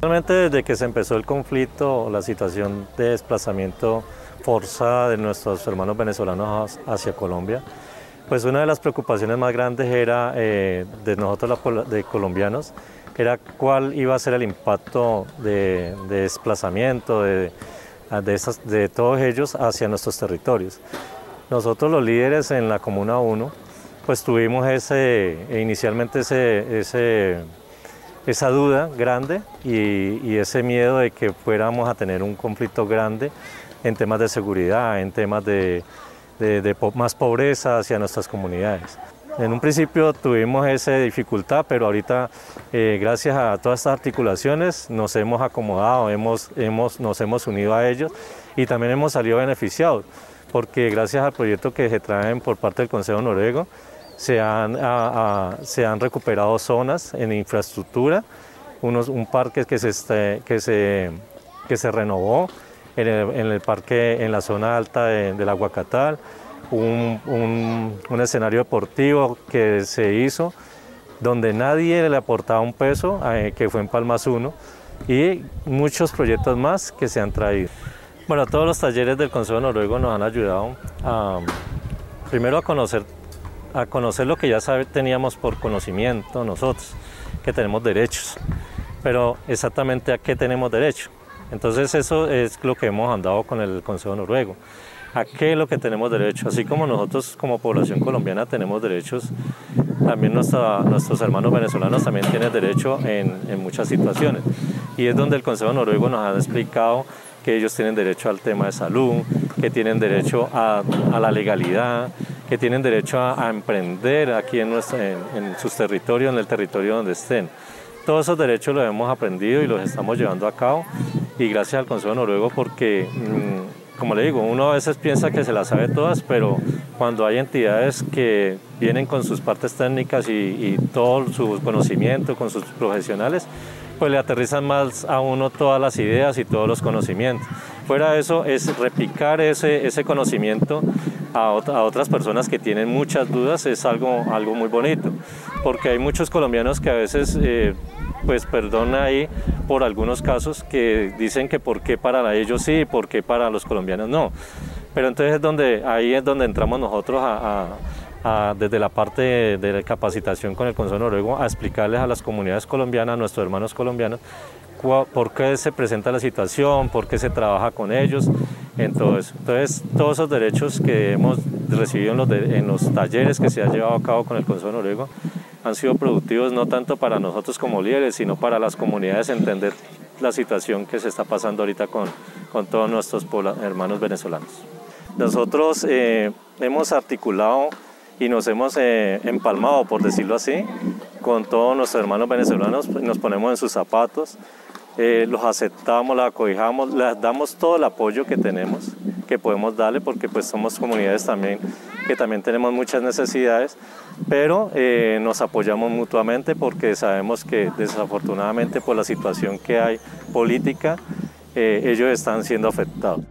Realmente desde que se empezó el conflicto, la situación de desplazamiento forzada de nuestros hermanos venezolanos hacia Colombia, pues una de las preocupaciones más grandes era eh, de nosotros de colombianos, era cuál iba a ser el impacto de, desplazamiento de, de, todos ellos hacia nuestros territorios. Nosotros los líderes en la Comuna 1, pues tuvimos ese, inicialmente ese esa duda grande y, ese miedo de que fuéramos a tener un conflicto grande en temas de seguridad, en temas de, más pobreza hacia nuestras comunidades. En un principio tuvimos esa dificultad, pero ahorita eh, gracias a todas estas articulaciones nos hemos acomodado, hemos, hemos, nos hemos unido a ellos y también hemos salido beneficiados, porque gracias al proyecto que se traen por parte del Consejo Noruego, se han, se han recuperado zonas en infraestructura, unos, un parque que se, este, que se, que se renovó en el, parque en la zona alta de, del Aguacatal, un, un, escenario deportivo que se hizo donde nadie le aportaba un peso, eh, que fue en Palmas 1, y muchos proyectos más que se han traído. Bueno, todos los talleres del Consejo Noruego nos han ayudado a, primero a conocer a conocer lo que ya teníamos por conocimiento nosotros, que tenemos derechos, pero exactamente a qué tenemos derecho. Entonces eso es lo que hemos andado con el Consejo Noruego. ¿A qué es lo que tenemos derecho? Así como nosotros como población colombiana tenemos derechos, también nuestros hermanos venezolanos también tienen derecho en, muchas situaciones. Y es donde el Consejo Noruego nos ha explicado que ellos tienen derecho al tema de salud, que tienen derecho a, la legalidad, que tienen derecho a, emprender aquí en, en, sus territorios, en el territorio donde estén. Todos esos derechos los hemos aprendido y los estamos llevando a cabo y gracias al Consejo Noruego porque, mm, como le digo, uno a veces piensa que se las sabe todas, pero cuando hay entidades que vienen con sus partes técnicas y todo su conocimiento, con sus profesionales, pues le aterrizan más a uno todas las ideas y todos los conocimientos. Fuera de eso es replicar ese, ese conocimiento a, otras personas que tienen muchas dudas es algo, algo muy bonito, porque hay muchos colombianos que a veces, eh, pues perdona ahí por algunos casos que dicen que por qué para ellos sí y por qué para los colombianos no. Pero entonces es donde, ahí es donde entramos nosotros desde la parte de, de, capacitación con el Consejo Noruego a explicarles a las comunidades colombianas, a nuestros hermanos colombianos, por qué se presenta la situación, por qué se trabaja con ellos, en todo eso. Entonces, todos esos derechos que hemos recibido en los, en los talleres que se han llevado a cabo con el Consejo Noruego han sido productivos no tanto para nosotros como líderes, sino para las comunidades entender la situación que se está pasando ahorita con, con todos nuestros hermanos venezolanos. Nosotros eh, hemos articulado y nos hemos eh, empalmado, por decirlo así, con todos nuestros hermanos venezolanos, nos ponemos en sus zapatos, eh, los aceptamos, los acogijamos, les damos todo el apoyo que tenemos, que podemos darle, porque pues somos comunidades también que también tenemos muchas necesidades, pero eh, nos apoyamos mutuamente porque sabemos que desafortunadamente por la situación que hay política, ellos están siendo afectados.